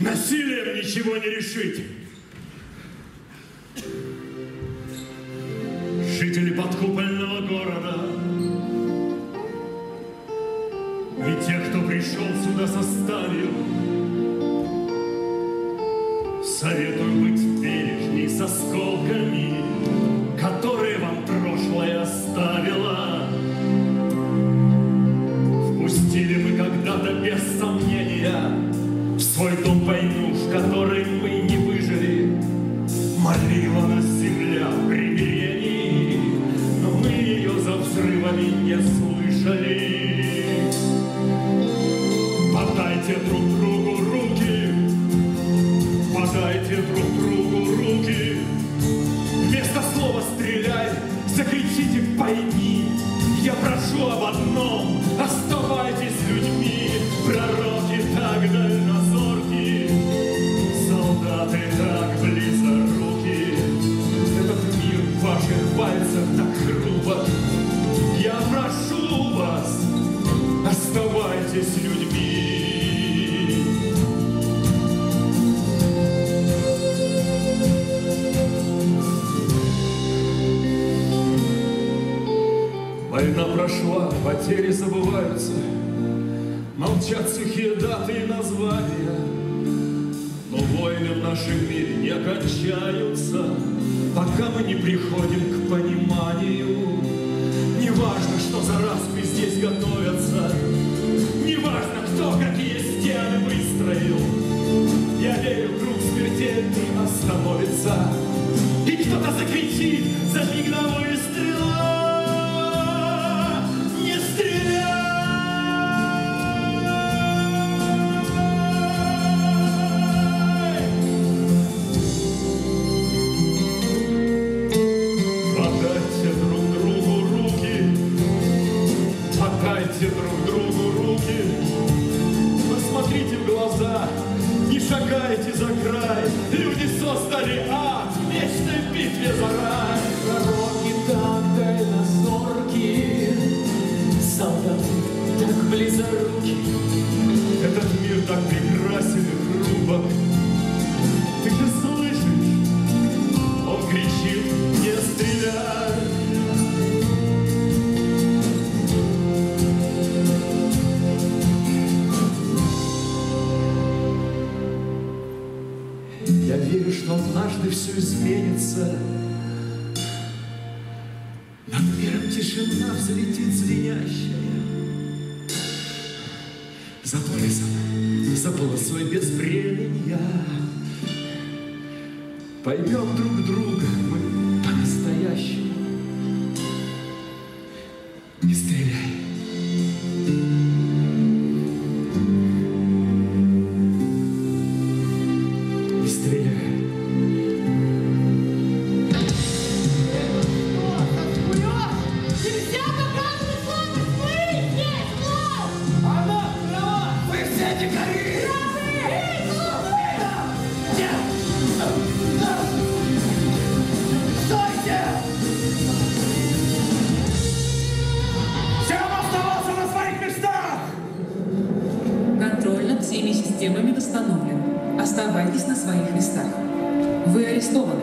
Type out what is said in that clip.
Насилием ничего не решить. Жители подкупольного города и те, кто пришел сюда со сталью, советую быть бережней со сколками, которые вам прошлое оставило. Впустили мы когда-то без сомнения в свой дом «стреляй» закричите «пойми». Я прошу об одном, оставайтесь людьми, пророки так дальнозорки, солдаты так близоруки. Этот мир ваших пальцах так грубо. Я прошу вас, оставайтесь людьми. Война прошла, потери забываются, Молчат сухие даты и названия. Но войны в нашем мире не кончаются, Пока мы не приходим к пониманию. Неважно, что за распри здесь готовятся, Неважно, кто какие стены выстроил. Я верю, круг смертельный остановится, И кто-то закричит за мигновой стрела. Люди создали ад в вечной битве за рай. Пророки так дальнозорки, солдаты так близоруки. Этот мир так прекрасен и грубо. Верю, что однажды все изменится. Над миром тишина взлетит звенящая. За полюсом, за полосой безвременья Поймем друг друга мы по-настоящему оставайтесь на своих местах. Вы арестованы.